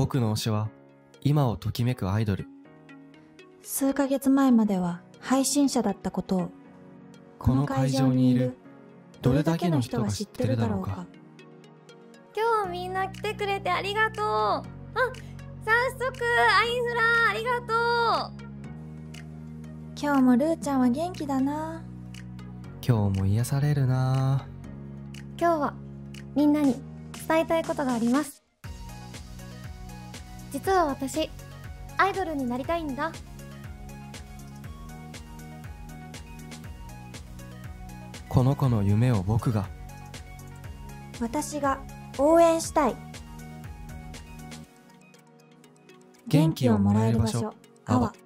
僕の推しは今をときめくアイドル。数ヶ月前までは配信者だったことをこの会場にいるどれだけの人が知ってるだろうか。今日みんな来てくれてありがとう。あ早速アイフラありがとう。今日もルーちゃんは元気だな。今日も癒されるな。今日はみんなに伝えたいことがあります実は私アイドルになりたいんだ。この子の夢を僕が。私が応援したい。元気をもらえる場所。阿波